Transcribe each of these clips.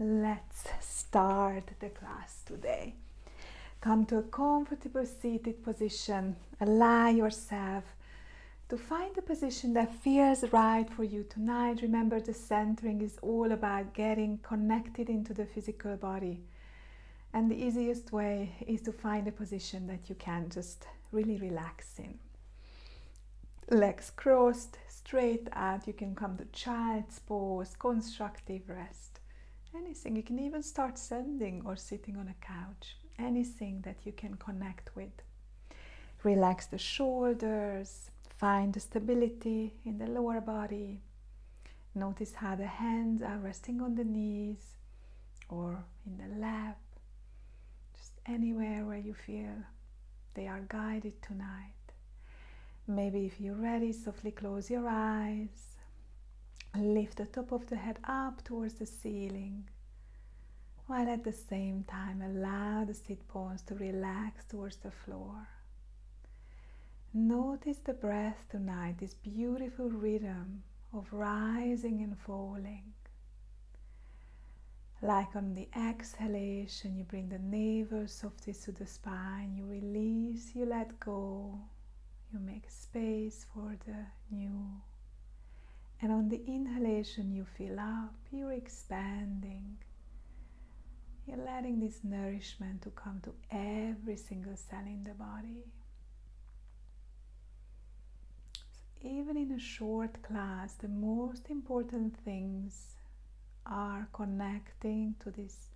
let's start the class today. Come to a comfortable seated position. Allow yourself to find a position that feels right for you tonight. Remember, the centering is all about getting connected into the physical body. And the easiest way is to find a position that you can just really relax in. Legs crossed, straight out. You can come to child's pose, constructive rest. Anything. You can even start sending or sitting on a couch anything that you can connect with. Relax the shoulders, find the stability in the lower body. Notice how the hands are resting on the knees or in the lap, just anywhere where you feel they are guided tonight. Maybe if you're ready, softly close your eyes. Lift the top of the head up towards the ceiling while at the same time allow the sit bones to relax towards the floor. Notice the breath tonight, this beautiful rhythm of rising and falling. Like on the exhalation, you bring the navel softly to the spine, you release, you let go, you make space for the new. And on the inhalation, you fill up, you're expanding you're letting this nourishment to come to every single cell in the body. So even in a short class, the most important things are connecting to this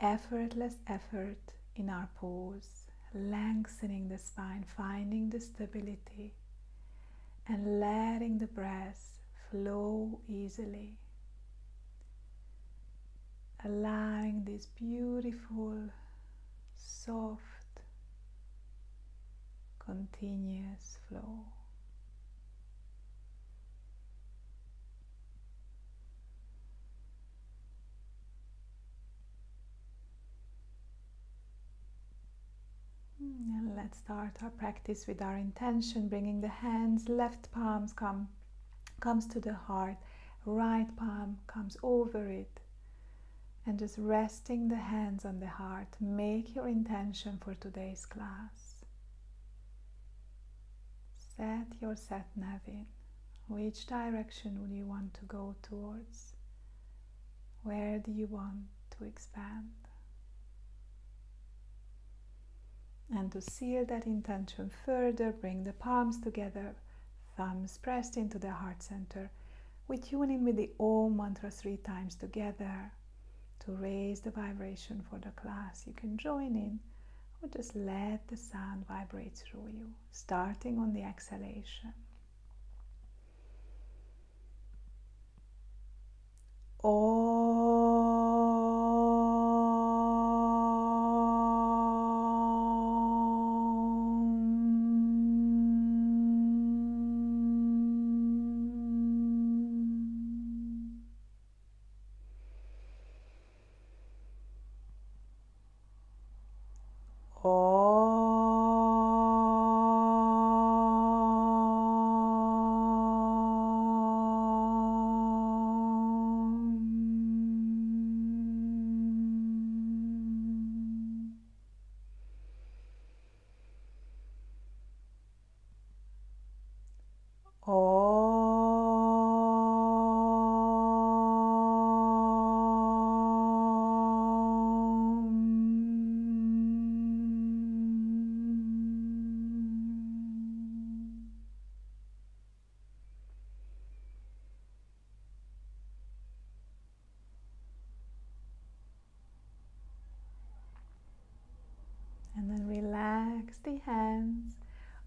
effortless effort in our pose, lengthening the spine, finding the stability, and letting the breath flow easily allowing this beautiful, soft, continuous flow. And let's start our practice with our intention, bringing the hands, left palms come comes to the heart, right palm comes over it and just resting the hands on the heart. Make your intention for today's class. Set your sat nav in. Which direction would you want to go towards? Where do you want to expand? And to seal that intention further, bring the palms together, thumbs pressed into the heart center. We tune in with the Om mantra three times together to raise the vibration for the class, you can join in or just let the sound vibrate through you, starting on the exhalation. the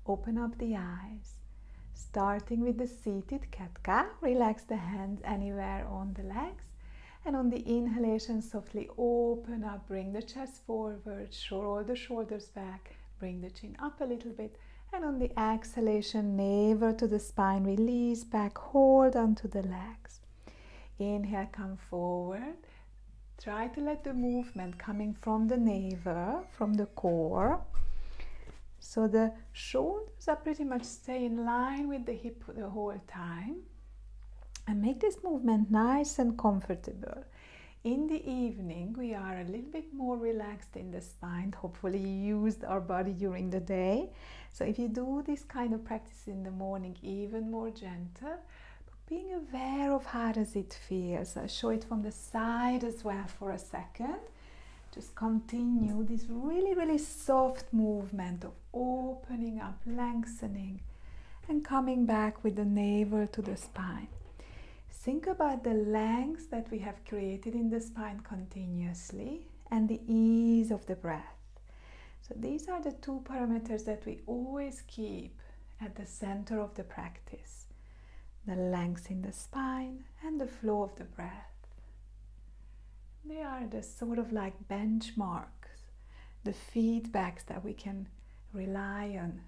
open up the eyes. Starting with the seated cat cow, relax the hands anywhere on the legs. And on the inhalation, softly open up, bring the chest forward, roll the shoulders back, bring the chin up a little bit. And on the exhalation, navel to the spine, release back, hold onto the legs. Inhale, come forward. Try to let the movement coming from the navel, from the core, so the shoulders are pretty much stay in line with the hip the whole time. And make this movement nice and comfortable. In the evening, we are a little bit more relaxed in the spine. Hopefully, you used our body during the day. So, if you do this kind of practice in the morning, even more gentle, but being aware of how does it feel. I'll show it from the side as well for a second. Just continue this really, really soft movement of opening up, lengthening, and coming back with the navel to the spine. Think about the length that we have created in the spine continuously and the ease of the breath. So, these are the two parameters that we always keep at the center of the practice the length in the spine and the flow of the breath. They are the sort of like benchmarks, the feedbacks that we can rely on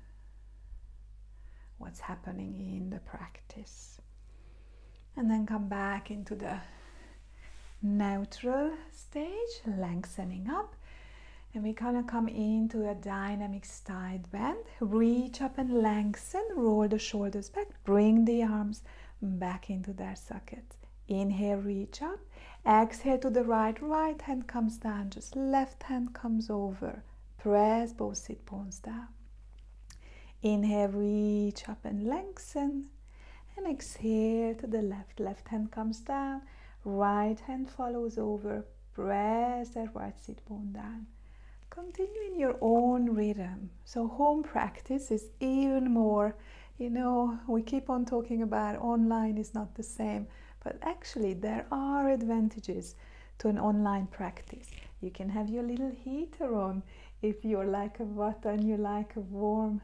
what's happening in the practice. And then come back into the neutral stage, lengthening up. And we kind of come into a dynamic side bend. Reach up and lengthen, roll the shoulders back, bring the arms back into their sockets. Inhale, reach up. Exhale to the right, right hand comes down, just left hand comes over. Press both sit bones down. Inhale, reach up and lengthen. And exhale to the left. Left hand comes down, right hand follows over. Press that right sit bone down. Continue in your own rhythm. So, home practice is even more, you know, we keep on talking about online is not the same, but actually, there are advantages to an online practice. You can have your little heater on if you're like a vata and you like a warm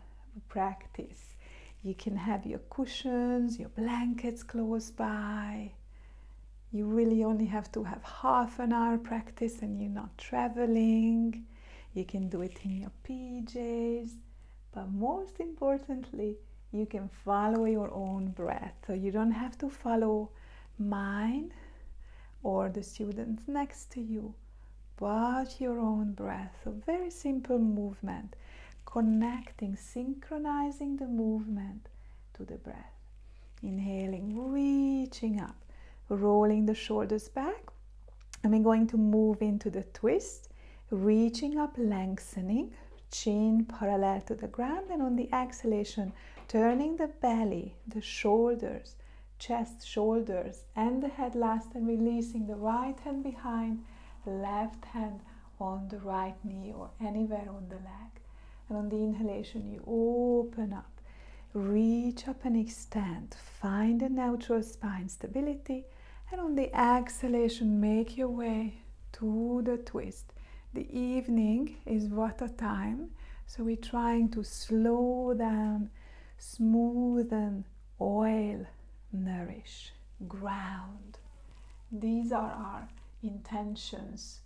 practice. You can have your cushions, your blankets close by. You really only have to have half an hour practice and you're not traveling. You can do it in your PJs. But most importantly, you can follow your own breath. So you don't have to follow mine or the students next to you, but your own breath. A very simple movement connecting, synchronizing the movement to the breath. Inhaling, reaching up, rolling the shoulders back. And we're going to move into the twist, reaching up, lengthening, chin parallel to the ground, and on the exhalation, turning the belly, the shoulders, chest, shoulders, and the head last, and releasing the right hand behind, left hand on the right knee or anywhere on the leg. And on the inhalation, you open up, reach up and extend, find a neutral spine stability. And on the exhalation, make your way to the twist. The evening is Vata time, so we're trying to slow down, smoothen, oil, nourish, ground. These are our intentions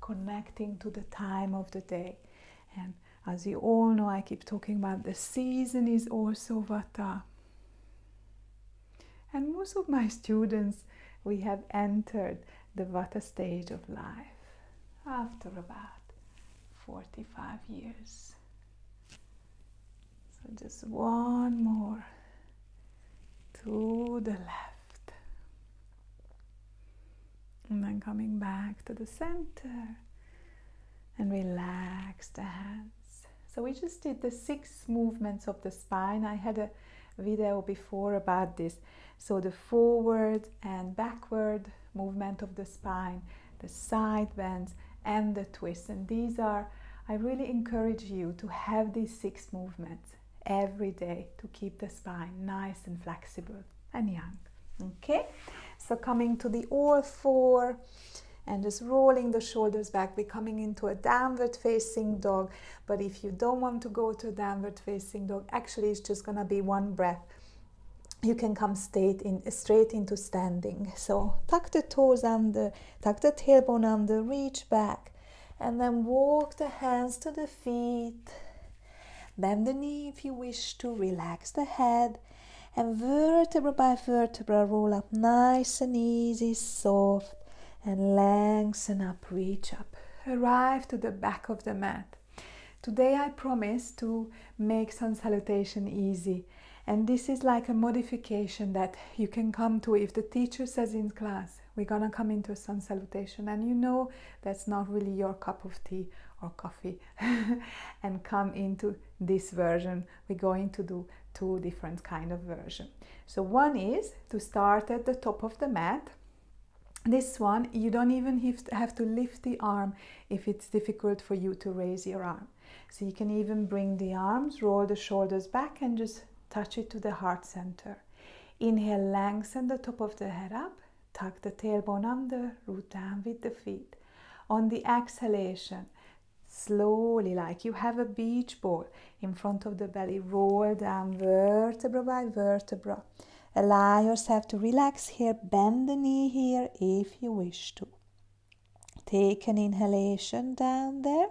connecting to the time of the day. And as you all know, I keep talking about the season is also Vata. And most of my students, we have entered the Vata stage of life after about 45 years. So just one more to the left. And then coming back to the center and relax the hands. So we just did the six movements of the spine. I had a video before about this. So the forward and backward movement of the spine, the side bends, and the twists. And these are, I really encourage you to have these six movements every day to keep the spine nice and flexible and young. Okay, so coming to the all four and just rolling the shoulders back, becoming into a downward facing dog. But if you don't want to go to a downward facing dog, actually, it's just gonna be one breath. You can come straight in, straight into standing. So tuck the toes under, tuck the tailbone under, reach back, and then walk the hands to the feet. Bend the knee if you wish to. Relax the head, and vertebra by vertebra roll up nice and easy, soft and lengthen up, reach up, arrive to the back of the mat. Today I promise to make sun salutation easy And this is like a modification that you can come to if the teacher says in class, we're gonna come into sun salutation, and you know that's not really your cup of tea or coffee, and come into this version. We're going to do two different kind of version. So one is to start at the top of the mat. This one, you don't even have to lift the arm if it's difficult for you to raise your arm. So you can even bring the arms, roll the shoulders back, and just touch it to the heart center. Inhale, lengthen the top of the head up, tuck the tailbone under, root down with the feet. On the exhalation, slowly, like you have a beach ball in front of the belly, roll down vertebra by vertebra. Allow yourself to relax here, bend the knee here if you wish to. Take an inhalation down there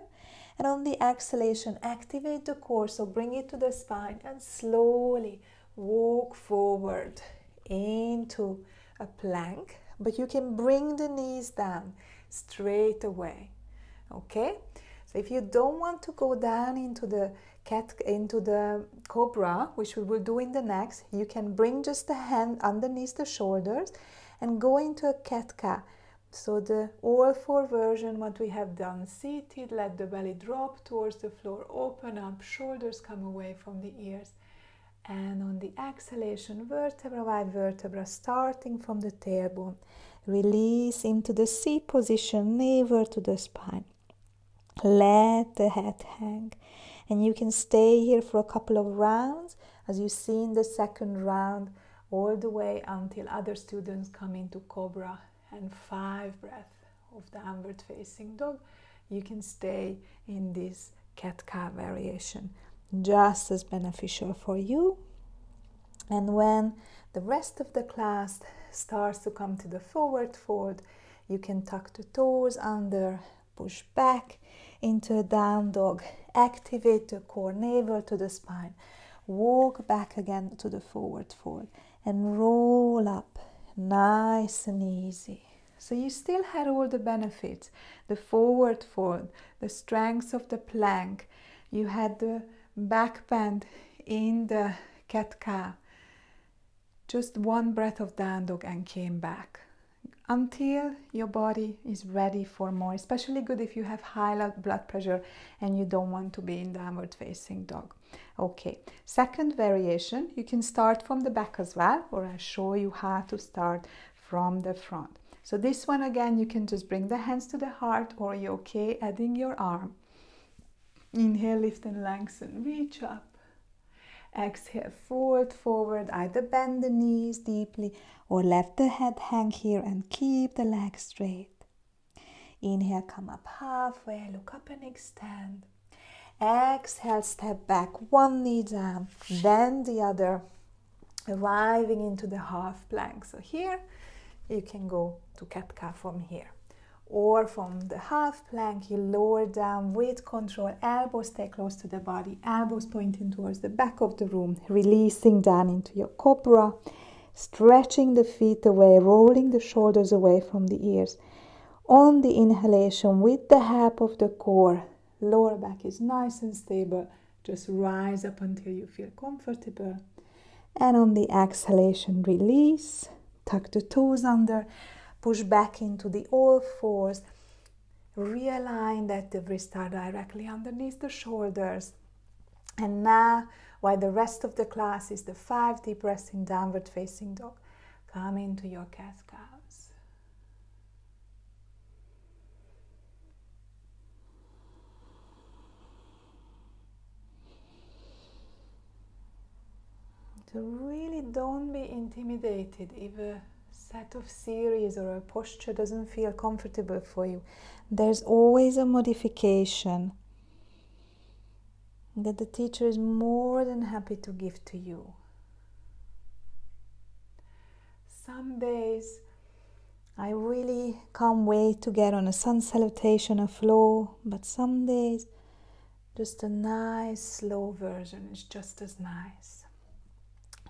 and on the exhalation, activate the core. So bring it to the spine and slowly walk forward into a plank. But you can bring the knees down straight away. Okay? If you don't want to go down into the cat into the cobra, which we will do in the next, you can bring just the hand underneath the shoulders and go into a cat. So the all four version, what we have done, seated, let the belly drop towards the floor, open up, shoulders come away from the ears. And on the exhalation, vertebra by vertebra, starting from the tailbone, release into the C position, navel to the spine. Let the head hang. And you can stay here for a couple of rounds, as you see in the second round, all the way until other students come into Cobra and five breaths of the downward facing dog, you can stay in this cat cow variation just as beneficial for you. And when the rest of the class starts to come to the forward fold, you can tuck the toes under, push back into a down dog, activate the core, navel to the spine, walk back again to the forward fold, and roll up. Nice and easy. So you still had all the benefits the forward fold, the strength of the plank, you had the back bend in the cat cow. Just one breath of down dog and came back until your body is ready for more. Especially good if you have high blood pressure and you don't want to be in downward facing dog. Okay, second variation, you can start from the back as well, or I'll show you how to start from the front. So this one again, you can just bring the hands to the heart or you're okay adding your arm. Inhale, lift and lengthen, reach up. Exhale, fold forward, either bend the knees deeply or let the head hang here and keep the legs straight. Inhale, come up halfway, look up and extend. Exhale, step back, one knee down, then the other, arriving into the half plank. So here you can go to cat cow from here. Or from the half plank, you lower down with control, elbows stay close to the body, elbows pointing towards the back of the room, releasing down into your cobra, stretching the feet away, rolling the shoulders away from the ears. On the inhalation, with the help of the core, lower back is nice and stable. Just rise up until you feel comfortable. And on the exhalation, release, tuck the toes under, push back into the all fours, realign that the wrists are directly underneath the shoulders. And now, while the rest of the class is the five deep breaths in downward facing dog, come into your cat cows. So really don't be intimidated if a set of series or a posture doesn't feel comfortable for you. There's always a modification that the teacher is more than happy to give to you. Some days I really can't wait to get on a sun salutation, a flow, but some days just a nice slow version is just as nice.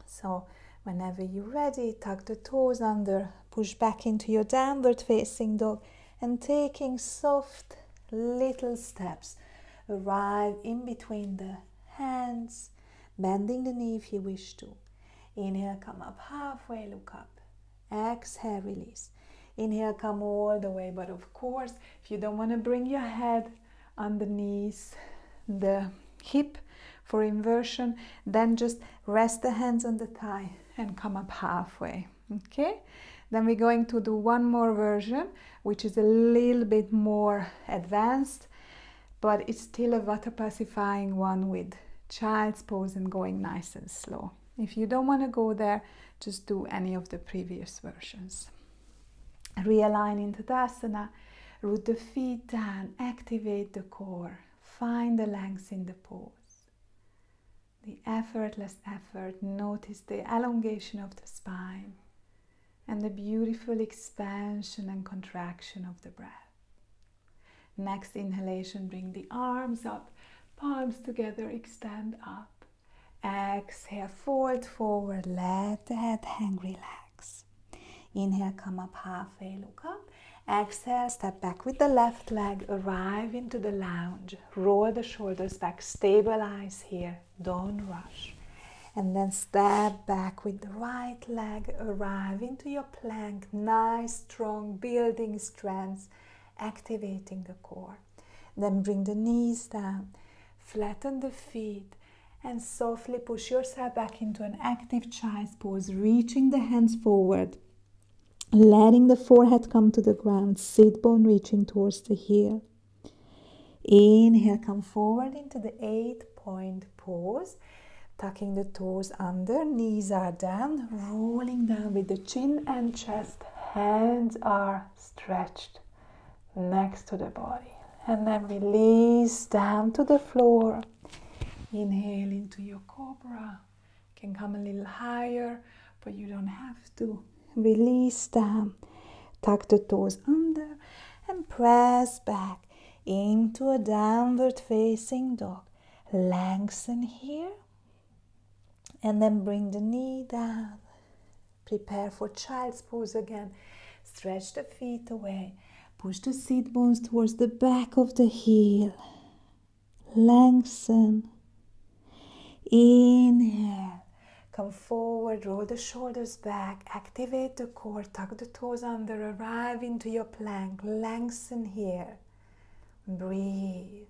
So, whenever you're ready, tuck the toes under, push back into your downward facing dog, and taking soft little steps, arrive in between the hands, bending the knee if you wish to. Inhale, come up halfway, look up. Exhale, release. Inhale, come all the way. But of course, if you don't want to bring your head knees, the hip for inversion, then just rest the hands on the thigh and come up halfway. Okay? Then we're going to do one more version, which is a little bit more advanced, but it's still a vata pacifying one with child's pose and going nice and slow. If you don't want to go there, just do any of the previous versions. Realign into Tadasana, root the feet down, activate the core, find the length in the pose. The effortless effort, notice the elongation of the spine and the beautiful expansion and contraction of the breath. Next inhalation, bring the arms up, palms together, extend up. Exhale, fold forward, let the head hang, relax. Inhale, come up halfway, look up. Exhale, step back with the left leg, arrive into the lounge. Roll the shoulders back, stabilize here, don't rush. And then step back with the right leg, arrive into your plank. Nice, strong, building strength, activating the core. Then bring the knees down, flatten the feet and softly push yourself back into an active child's pose, reaching the hands forward, letting the forehead come to the ground, sit bone reaching towards the heel. Inhale, come forward into the eight point pose, tucking the toes under, knees are down, rolling down with the chin and chest, hands are stretched next to the body, and then release down to the floor Inhale into your cobra. Can come a little higher, but you don't have to. Release them, Tuck the toes under and press back into a downward facing dog. Lengthen here and then bring the knee down. Prepare for child's pose again. Stretch the feet away. Push the seat bones towards the back of the heel. Lengthen. Inhale. Come forward, roll the shoulders back, activate the core, tuck the toes under, arrive into your plank, lengthen here. Breathe.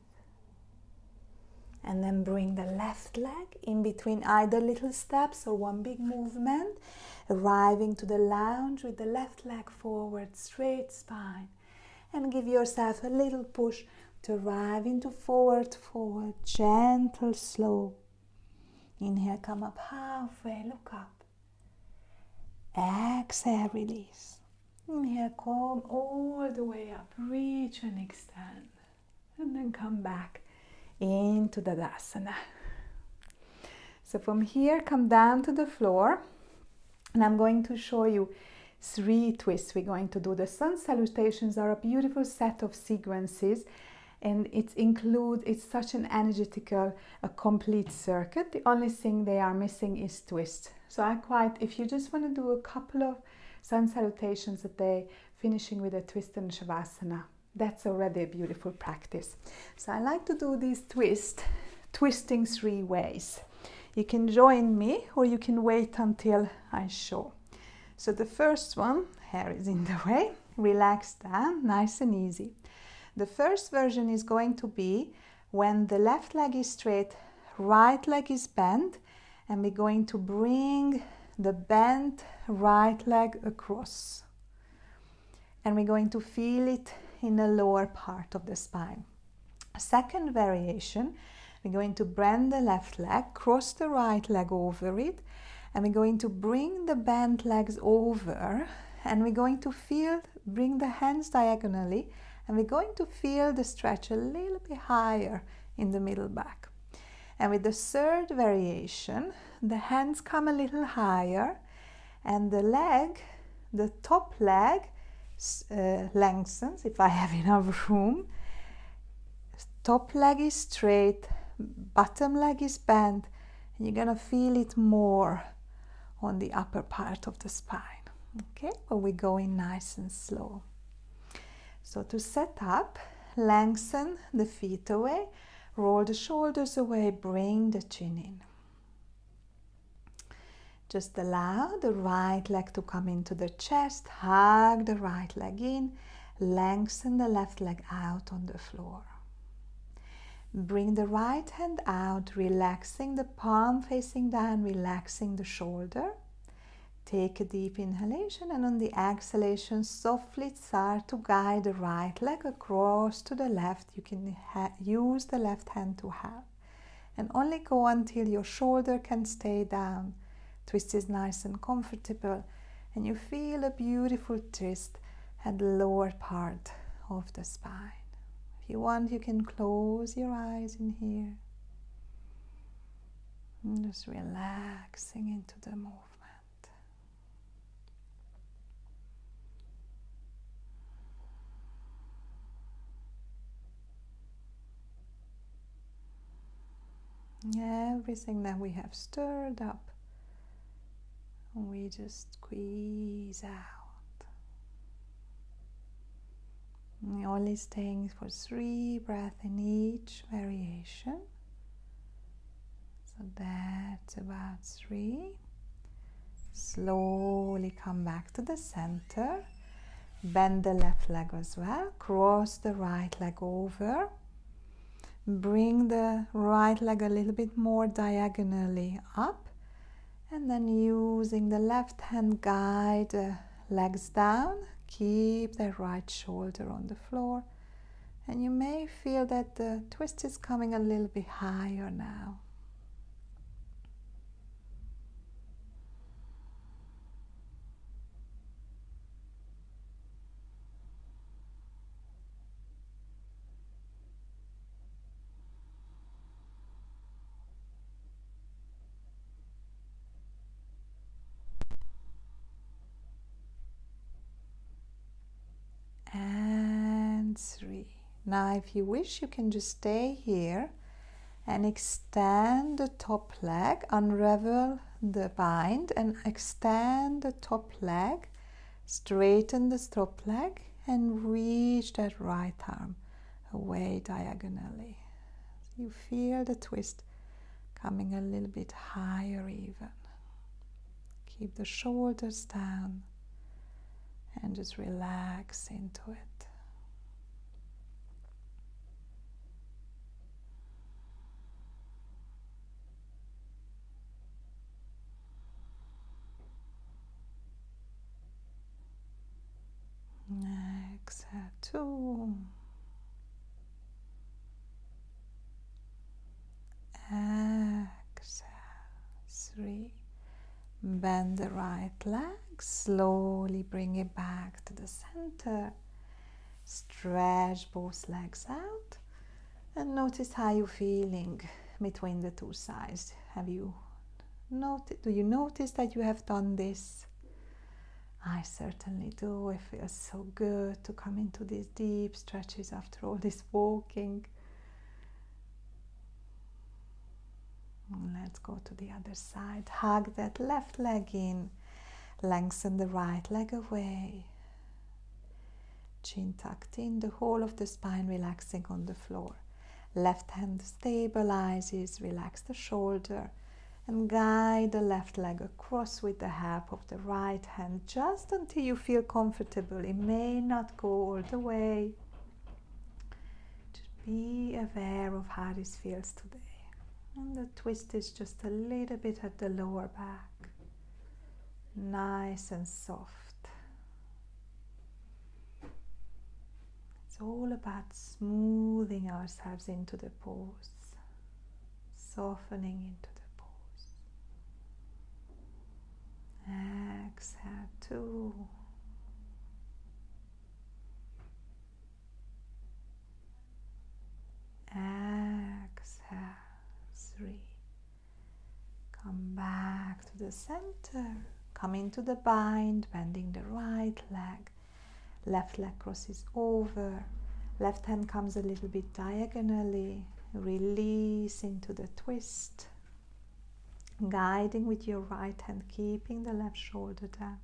And then bring the left leg in between either little steps or one big movement, arriving to the lounge with the left leg forward, straight spine. And give yourself a little push to arrive into forward, forward, gentle, slow. Inhale, come up halfway, look up. Exhale, release. Inhale, come all the way up, reach and extend. And then come back into Tadasana. So from here, come down to the floor. And I'm going to show you three twists. We're going to do the sun salutations are a beautiful set of sequences and it includes it's such an energetical a complete circuit. The only thing they are missing is twist. So i quite if you just want to do a couple of sun salutations a day finishing with a twist and shavasana that's already a beautiful practice. So i like to do these twist twisting three ways. You can join me or you can wait until i show. So the first one hair is in the way relax down nice and easy the first version is going to be when the left leg is straight, right leg is bent, and we're going to bring the bent right leg across. And we're going to feel it in the lower part of the spine. Second variation, we're going to bend the left leg, cross the right leg over it, and we're going to bring the bent legs over, and we're going to feel, bring the hands diagonally and we're going to feel the stretch a little bit higher in the middle back. And with the third variation, the hands come a little higher and the leg, the top leg, uh, lengthens if I have enough room. Top leg is straight, bottom leg is bent, and you're gonna feel it more on the upper part of the spine. Okay, but we're going nice and slow. So to set up, lengthen the feet away, roll the shoulders away, bring the chin in. Just allow the right leg to come into the chest, hug the right leg in, lengthen the left leg out on the floor. Bring the right hand out, relaxing the palm facing down, relaxing the shoulder. Take a deep inhalation and on the exhalation, softly start to guide the right leg across to the left. You can use the left hand to help. And only go until your shoulder can stay down. Twist is nice and comfortable, and you feel a beautiful twist at the lower part of the spine. If you want, you can close your eyes in here. And just relaxing into the movement. Everything that we have stirred up, we just squeeze out. only staying for three breaths in each variation. So that's about three. Slowly come back to the center. Bend the left leg as well. Cross the right leg over. Bring the right leg a little bit more diagonally up. And then using the left hand guide the legs down Keep the right shoulder on the floor. And you may feel that the twist is coming a little bit higher now. three. Now, if you wish, you can just stay here and extend the top leg, unravel the bind, and extend the top leg, straighten the top leg, and reach that right arm away diagonally. You feel the twist coming a little bit higher, even. Keep the shoulders down and just relax into it. Exhale two exhale three bend the right leg slowly bring it back to the center. Stretch both legs out and notice how you're feeling between the two sides. Have you noticed do you notice that you have done this I certainly do. It feels so good to come into these deep stretches after all this walking. Let's go to the other side. Hug that left leg in. Lengthen the right leg away. Chin tucked in, the whole of the spine relaxing on the floor. Left hand stabilizes, relax the shoulder and guide the left leg across with the help of the right hand just until you feel comfortable. It may not go all the way. Just be aware of how this feels today. And the twist is just a little bit at the lower back, nice and soft. It's all about smoothing ourselves into the pose, softening into Exhale two. Exhale three. Come back to the center. Come into the bind, bending the right leg. Left leg crosses over. Left hand comes a little bit diagonally. Release into the twist guiding with your right hand, keeping the left shoulder down.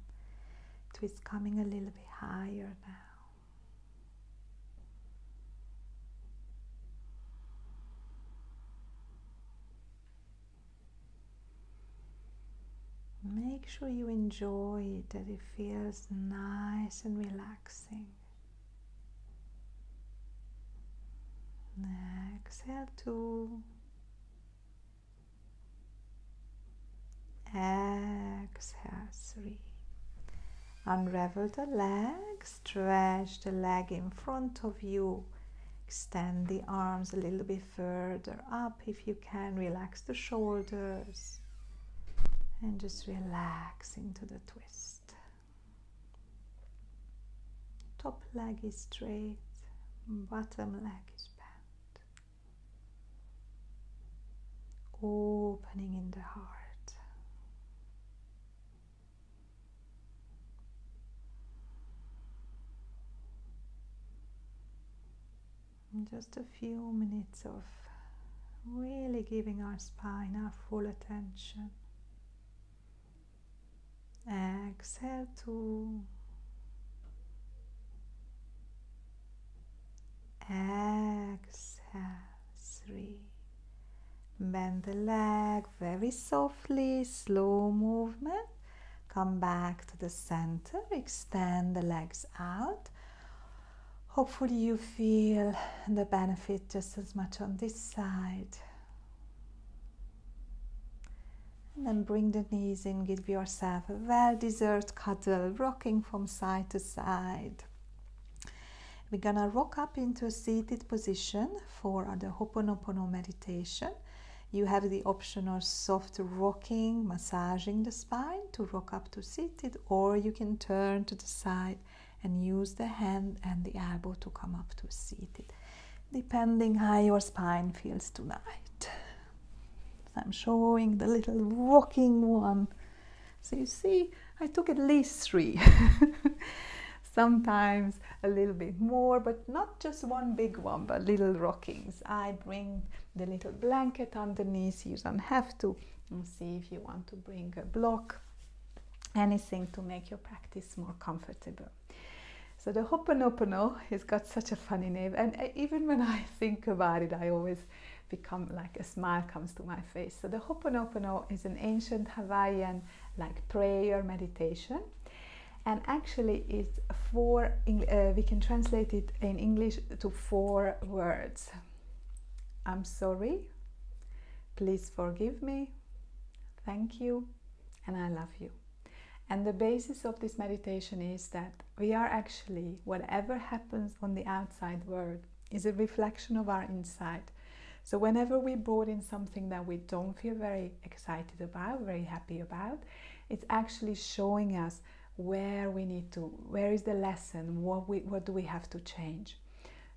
Twist coming a little bit higher now. Make sure you enjoy it, that it feels nice and relaxing. Exhale two. Exhale three. Unravel the leg, stretch the leg in front of you. Extend the arms a little bit further up if you can. Relax the shoulders and just relax into the twist. Top leg is straight, bottom leg is bent. Opening in the heart. Just a few minutes of really giving our spine our full attention. Exhale two. Exhale three. Bend the leg very softly, slow movement. Come back to the center, extend the legs out. Hopefully, you feel the benefit just as much on this side. And then bring the knees in, give yourself a well deserved cuddle, rocking from side to side. We're gonna rock up into a seated position for the Ho'oponopono meditation. You have the option of soft rocking, massaging the spine to rock up to seated, or you can turn to the side and use the hand and the elbow to come up to seated, depending how your spine feels tonight. I'm showing the little rocking one. So you see, I took at least three. Sometimes a little bit more, but not just one big one, but little rockings. I bring the little blanket underneath. You don't have to. And see if you want to bring a block, anything to make your practice more comfortable. So the Ho'oponopono has got such a funny name, and even when I think about it, I always become like a smile comes to my face. So the Ho'oponopono is an ancient Hawaiian like prayer meditation, and actually it's four. Uh, we can translate it in English to four words. I'm sorry. Please forgive me. Thank you, and I love you. And the basis of this meditation is that we are actually, whatever happens on the outside world, is a reflection of our inside. So whenever we brought in something that we don't feel very excited about, very happy about, it's actually showing us where we need to, where is the lesson, what we, what do we have to change.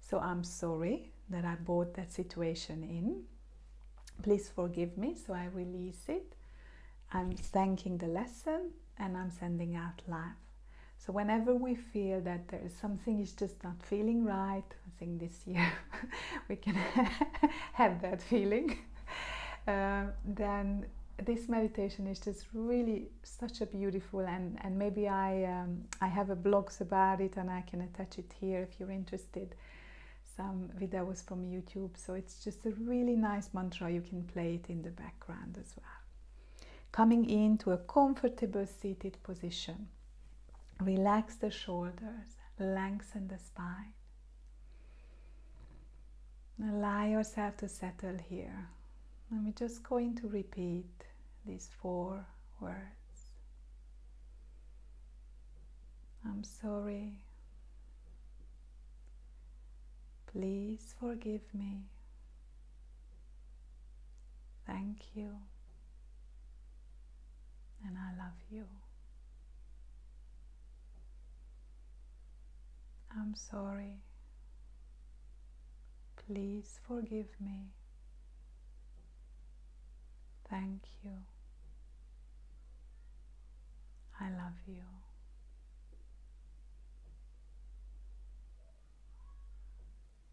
So I'm sorry that I brought that situation in. Please forgive me, so I release it. I'm thanking the lesson and I'm sending out love. So whenever we feel that there is something is just not feeling right, I think this year we can have that feeling, uh, then this meditation is just really such a beautiful and, and maybe I, um, I have a blogs about it and I can attach it here if you're interested. Some videos from YouTube. So it's just a really nice mantra. You can play it in the background as well. Coming into a comfortable seated position. Relax the shoulders, lengthen the spine. Allow yourself to settle here. And we're just going to repeat these four words. I'm sorry. Please forgive me. Thank you. And I love you. I'm sorry. Please forgive me. Thank you. I love you.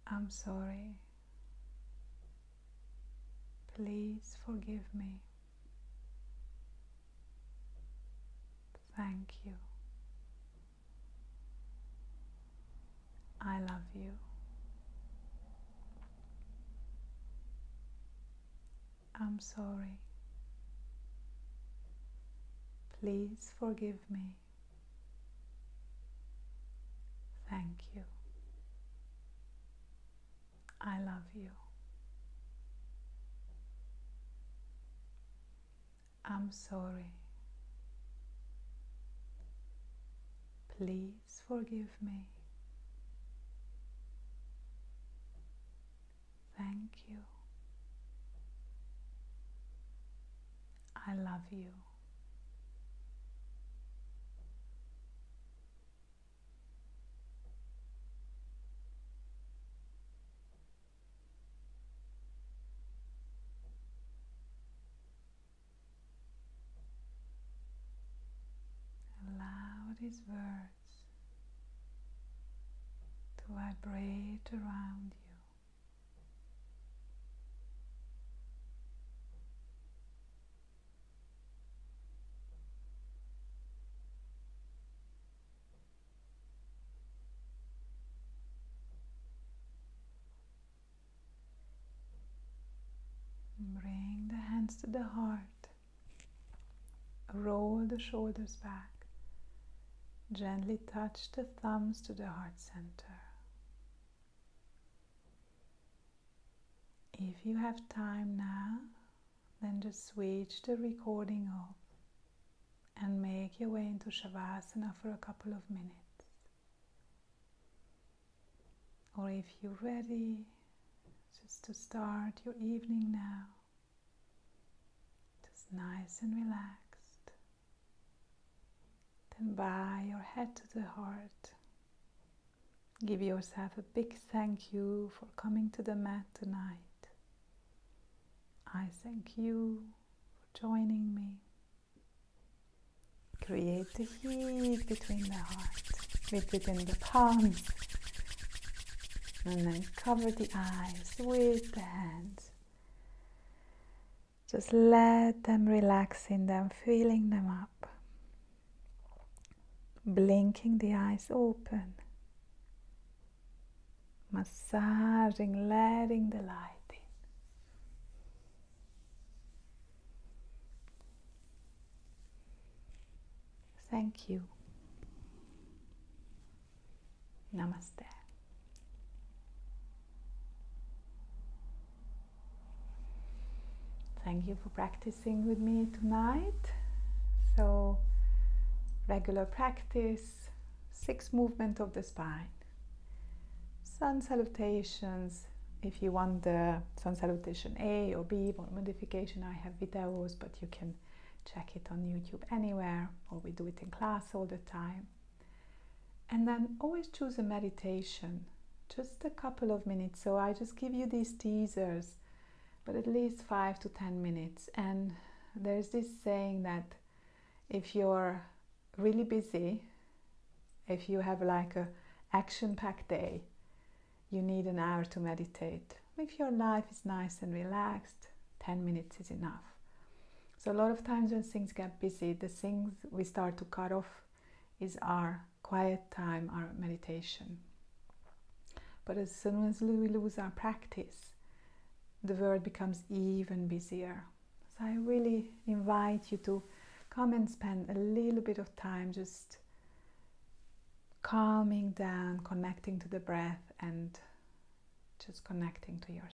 I'm sorry. Please forgive me. Thank you. I love you. I'm sorry. Please forgive me. Thank you. I love you. I'm sorry. Please forgive me. Thank you. I love you. Allow these words to vibrate around you. Bring the hands to the heart. Roll the shoulders back. Gently touch the thumbs to the heart center. If you have time now, then just switch the recording off and make your way into Shavasana for a couple of minutes. Or if you're ready, just to start your evening now, just nice and relaxed. Then bow your head to the heart. Give yourself a big thank you for coming to the mat tonight. I thank you for joining me. Create the heat between the heart, within the palms, and then cover the eyes with the hands. Just let them relax in them, feeling them up. Blinking the eyes open. Massaging, letting the light in. Thank you. Namaste. Thank you for practicing with me tonight. So, regular practice, six movement of the spine. Sun salutations. If you want the sun salutation A or B or modification, I have videos, but you can check it on YouTube anywhere, or we do it in class all the time. And then always choose a meditation, just a couple of minutes. So I just give you these teasers but at least five to ten minutes. And there's this saying that if you're really busy, if you have like a action-packed day, you need an hour to meditate. If your life is nice and relaxed, 10 minutes is enough. So a lot of times when things get busy, the things we start to cut off is our quiet time, our meditation. But as soon as we lose our practice, the world becomes even busier. So I really invite you to come and spend a little bit of time just calming down, connecting to the breath, and just connecting to yourself.